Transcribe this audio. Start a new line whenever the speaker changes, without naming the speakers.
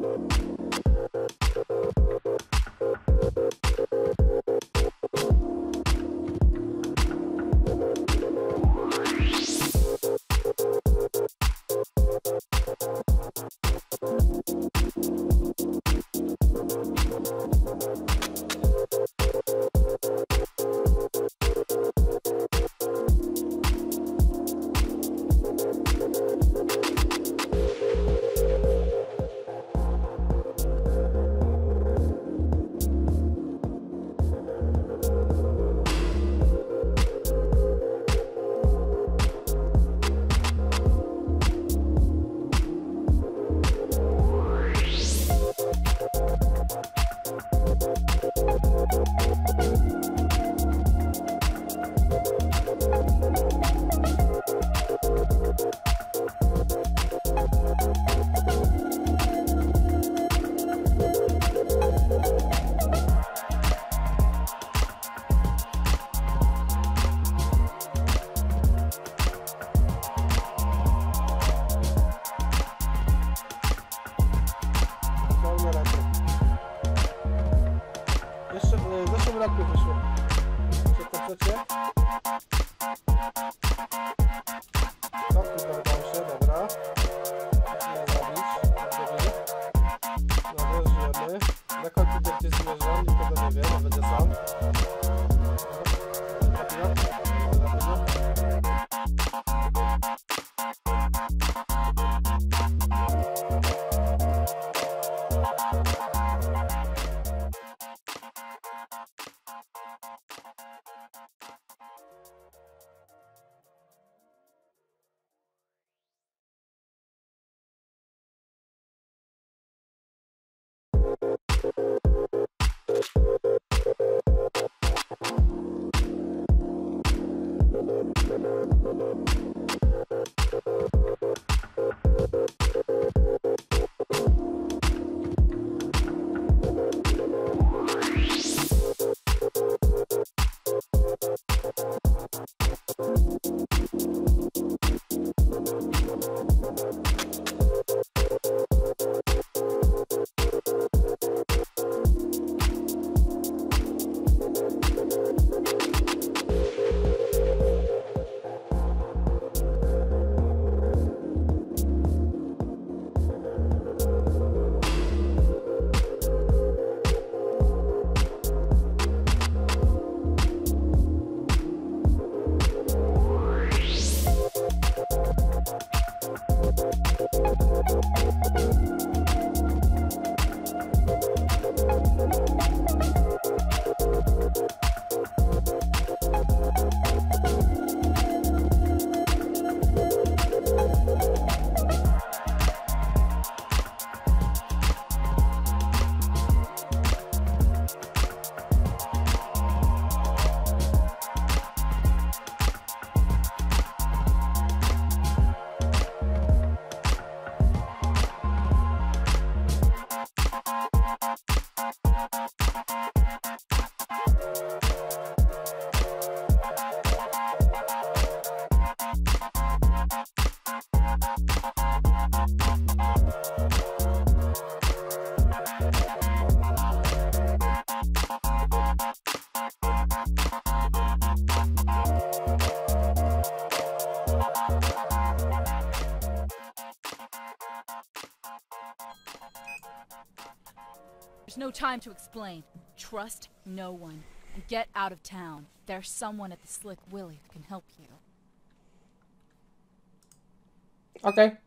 Thank you. Dobra. Nie zabić, dobrze. Żyjemy. Na końcu gdzie
No time to explain. Trust no one. And get out of town. There's someone at the Slick Willie who can help you.
Okej.